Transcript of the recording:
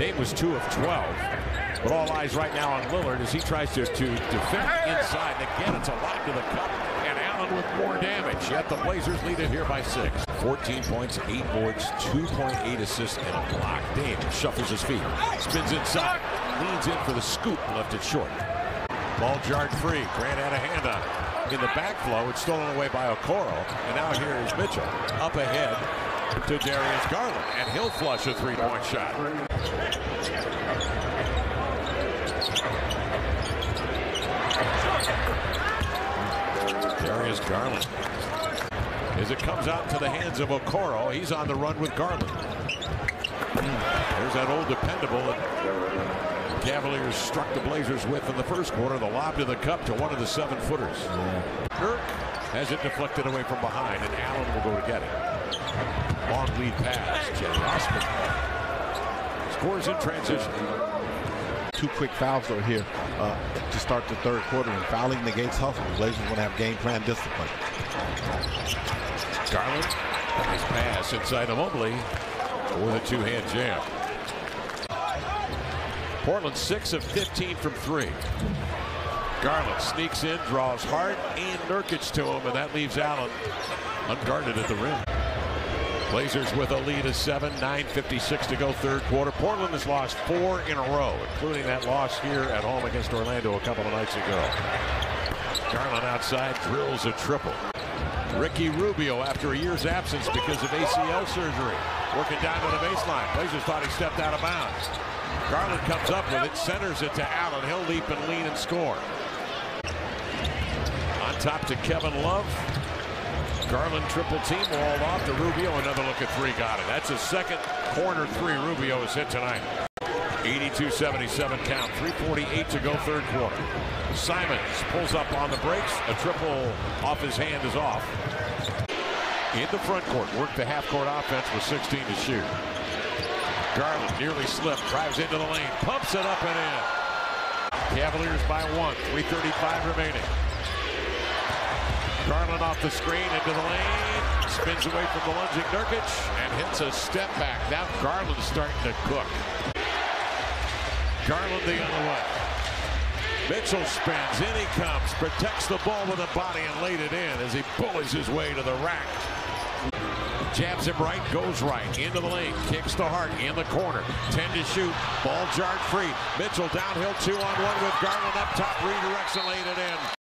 Dame was 2 of 12. But all eyes right now on Lillard as he tries to, to defend inside. And again, it's a lock to the cup. And Allen with more damage. Yet the Blazers lead it here by six. 14 points, 8 boards, 2.8 assists, and a block. Dame shuffles his feet, spins inside, leans in for the scoop, left it short. Ball jarred free. Grant had a hand on it. In the backflow, it's stolen away by Okoro. And now here is Mitchell up ahead to Darius Garland. And he'll flush a three-point shot. Darius Garland. As it comes out to the hands of Okoro, he's on the run with Garland. There's that old dependable that Cavaliers struck the Blazers with in the first quarter. The lob to the cup to one of the seven footers. Kirk has it deflected away from behind, and Allen will go to get it. Long lead pass. Cedi Osman scores in transition. Two quick fouls though here uh, to start the third quarter, and fouling negates hustle. The Blazers want to have game plan discipline. Garland, nice pass inside of Mobley with a two-hand jam. Portland 6 of 15 from three. Garland sneaks in, draws Hart and Nurkic to him, and that leaves Allen unguarded at the rim. Blazers with a lead of seven, 9.56 to go third quarter. Portland has lost four in a row, including that loss here at home against Orlando a couple of nights ago. Garland outside drills a triple. Ricky Rubio after a year's absence because of ACL surgery. Working down to the baseline. Blazers thought he stepped out of bounds. Garland comes up with it, centers it to Allen. He'll leap and lean and score. On top to Kevin Love. Garland triple team walled off to Rubio. Another look at three. Got it. That's his second corner three Rubio has hit tonight. 82-77 count. 3.48 to go third quarter. Simons pulls up on the brakes. A triple off his hand is off. In the front court. Worked the half-court offense with 16 to shoot. Garland nearly slipped. Drives into the lane. Pumps it up and in. Cavaliers by one. 3.35 remaining. Garland off the screen into the lane. Spins away from the lunging Nurkic and hits a step back. Now Garland's starting to cook. Garland the other way. Mitchell spins. In he comes. Protects the ball with a body and laid it in as he bullies his way to the rack. Jabs him right, goes right, into the lane, kicks to Hart, in the corner, 10 to shoot, ball jarred free. Mitchell downhill, two on one with Garland up top, redirects and laid it in.